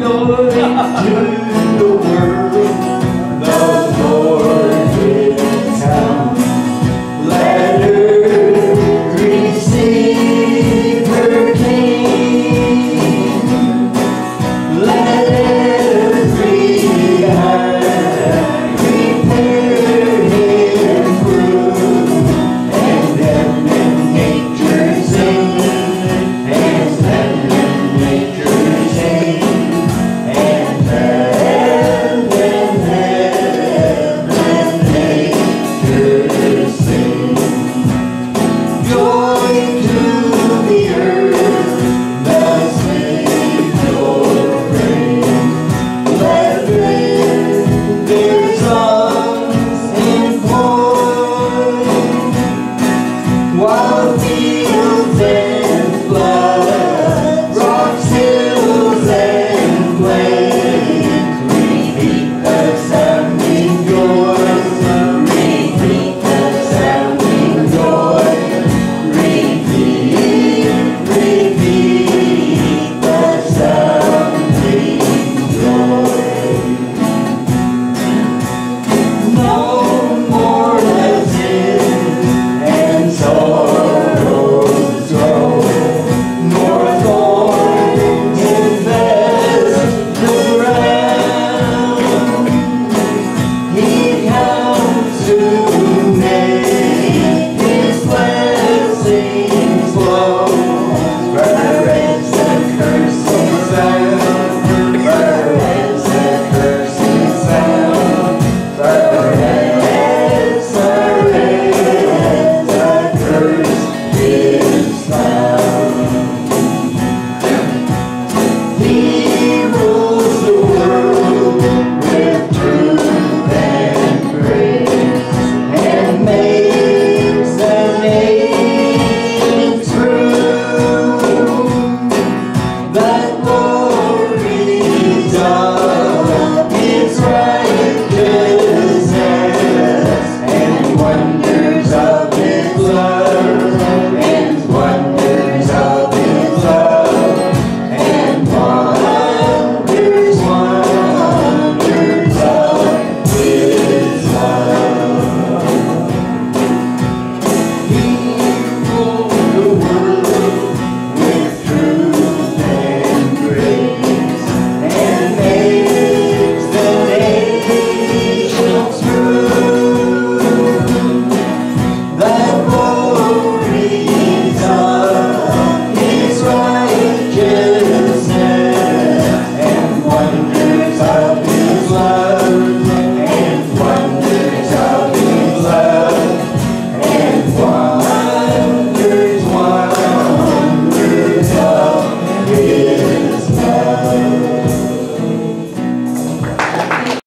joy to the world.